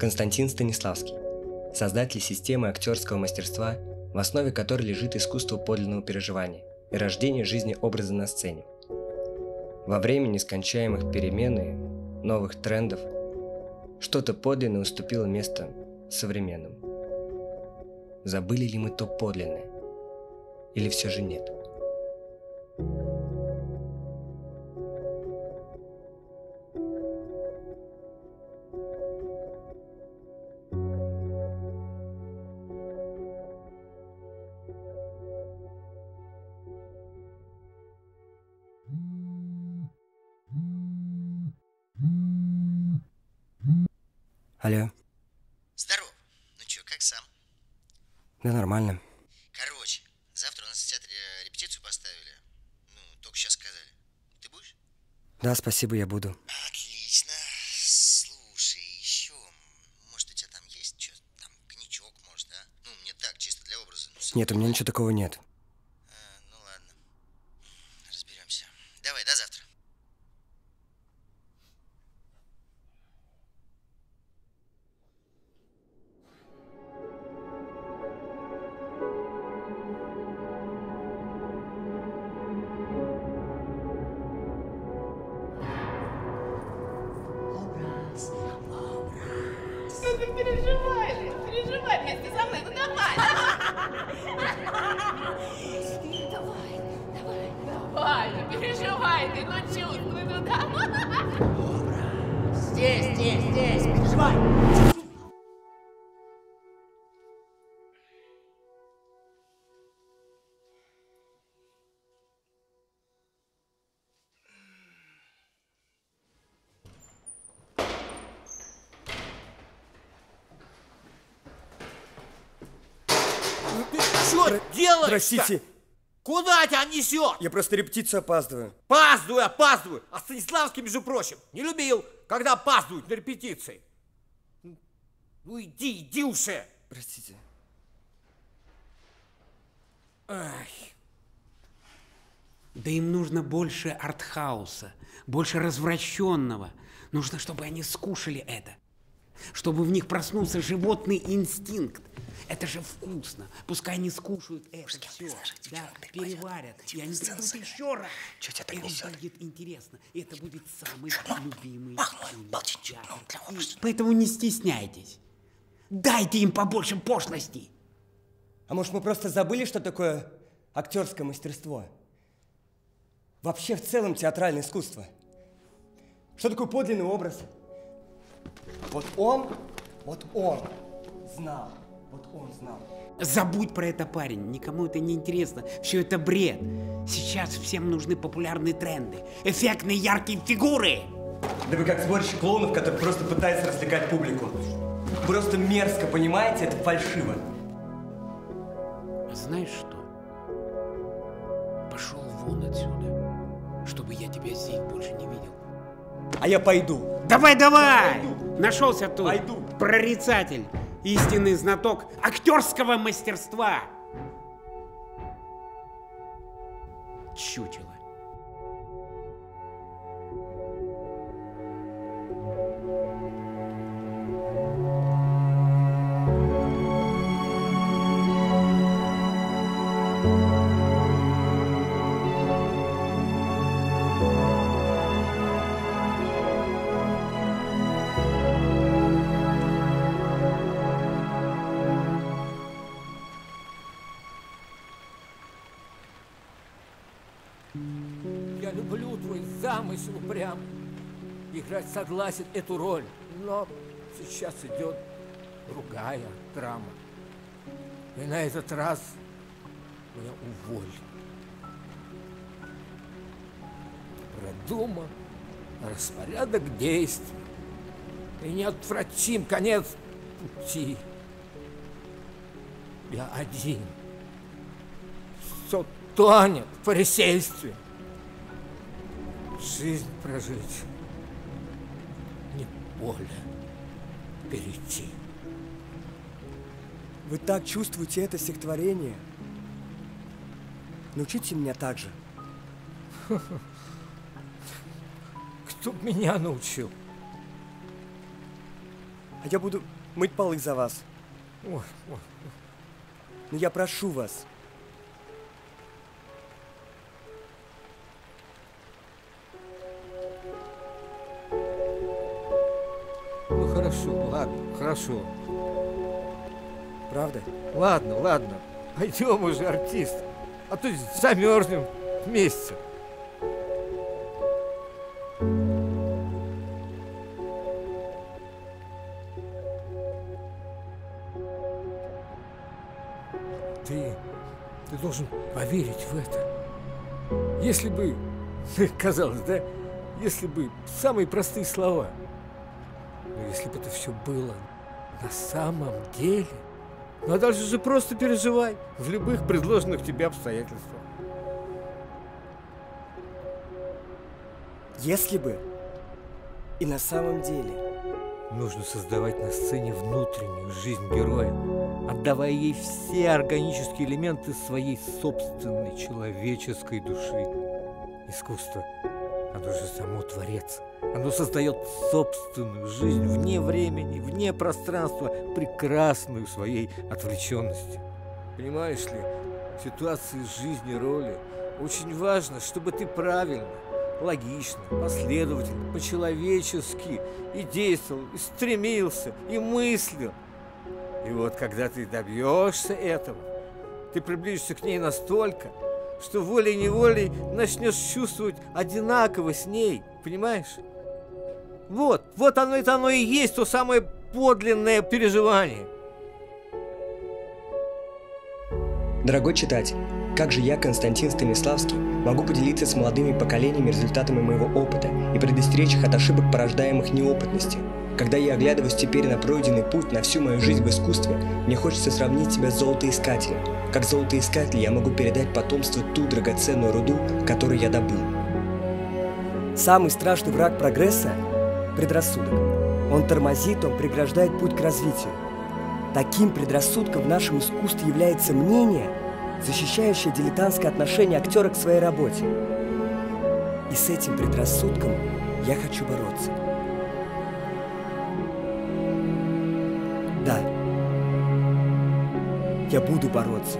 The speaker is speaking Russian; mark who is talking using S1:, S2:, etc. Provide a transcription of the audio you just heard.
S1: Константин Станиславский, создатель системы актерского мастерства, в основе которой лежит искусство подлинного переживания и рождение жизни образа на сцене. Во время нескончаемых перемен и новых трендов что-то подлинное уступило место современному. Забыли ли мы то подлинное? Или все же нет? Алло.
S2: Здоров. Ну чё, как сам?
S1: Да нормально.
S2: Короче, завтра у нас в театре репетицию поставили. Ну, только сейчас сказали. Ты будешь?
S1: Да, спасибо, я буду.
S2: Отлично. Слушай, еще, может, у тебя там есть что там, коньячок, может, а? Ну, мне так, чисто для образа. Ну,
S1: Нет, у меня ничего такого нет.
S2: А, ну ладно. Разберемся. Давай, до завтра.
S3: Переживай, переживай вместе со мной, ну давай. Давай, давай. Давай, ну переживай ты, ну чувствуй, ну давай.
S4: Здесь, здесь, здесь, переживай.
S5: Что делаешь?
S1: Простите,
S5: Куда тебя несет?
S1: я просто репетицию опаздываю.
S5: Опаздываю, опаздываю. А Станиславский, между прочим, не любил, когда опаздывают на репетиции. Ну иди, иди уже.
S1: Простите.
S5: Ай.
S6: Да им нужно больше артхауса, больше развращенного. Нужно, чтобы они скушали это. Чтобы в них проснулся животный инстинкт. Это же вкусно. Пускай они скушают это все. Да, переварят. И они придут еще раз.
S2: Чё тебя так
S6: Им
S2: несёт?
S6: будет интересно. И это будет самый любимый
S2: Махнуло,
S6: ими
S2: молчите,
S6: театр.
S2: ну, для
S6: И
S2: вас.
S6: Поэтому не стесняйтесь. Дайте им побольше пошлости.
S1: А может, мы просто забыли, что такое актерское мастерство? Вообще, в целом, театральное искусство. Что такое подлинный образ? Вот он, вот он знал, вот он знал.
S6: Забудь про это, парень. Никому это не интересно. Все это бред. Сейчас всем нужны популярные тренды, эффектные яркие фигуры.
S1: Да вы как сборище клоунов, который просто пытается развлекать публику. Просто мерзко, понимаете? Это фальшиво.
S6: Знаешь что? Пошел вон отсюда, чтобы я тебя здесь больше не видел.
S1: А я пойду.
S6: Давай, давай! Нашелся тут
S1: Пойду.
S6: прорицатель, истинный знаток актерского мастерства. Чучело.
S5: Люблю твой замысел прям. Играть согласен эту роль. Но сейчас идет другая драма. И на этот раз меня уволили. Продуман распорядок действий. И неотвратим конец пути. Я один. Все тонет в фарисействе. Жизнь прожить, не поле перейти.
S1: Вы так чувствуете это стихотворение? Научите меня так же.
S5: Кто меня научил?
S7: А я буду мыть полы за вас.
S5: Ой, ой.
S7: Но я прошу вас.
S5: Хорошо.
S7: Правда?
S5: Ладно, ладно. Пойдем уже, артист. А то замерзнем вместе. Ты, ты должен поверить в это. Если бы, казалось, да, если бы самые простые слова, но если бы это все было на самом деле, ну а дальше же просто переживай в любых предложенных тебе обстоятельствах.
S7: Если бы. И на самом деле.
S5: Нужно создавать на сцене внутреннюю жизнь героя, отдавая ей все органические элементы своей собственной человеческой души. Искусство, оно же само творец. Оно создает собственную жизнь вне времени, вне пространства, прекрасную своей отвлеченностью. Понимаешь ли, в ситуации жизни роли очень важно, чтобы ты правильно, логично, последовательно, по-человечески и действовал, и стремился, и мыслил. И вот когда ты добьешься этого, ты приблизишься к ней настолько, что волей-неволей начнешь чувствовать одинаково с ней, понимаешь? Вот, вот оно это оно и есть то самое подлинное переживание.
S1: Дорогой читатель, как же я, Константин Станиславский, могу поделиться с молодыми поколениями результатами моего опыта и предостеречь их от ошибок, порождаемых неопытностью? Когда я оглядываюсь теперь на пройденный путь, на всю мою жизнь в искусстве, мне хочется сравнить себя с золотоискателем. Как золотоискатель я могу передать потомству ту драгоценную руду, которую я добыл.
S7: Самый страшный враг прогресса – предрассудок. Он тормозит, он преграждает путь к развитию. Таким предрассудком в нашем искусстве является мнение, защищающее дилетантское отношение актера к своей работе. И с этим предрассудком я хочу бороться. Я буду бороться.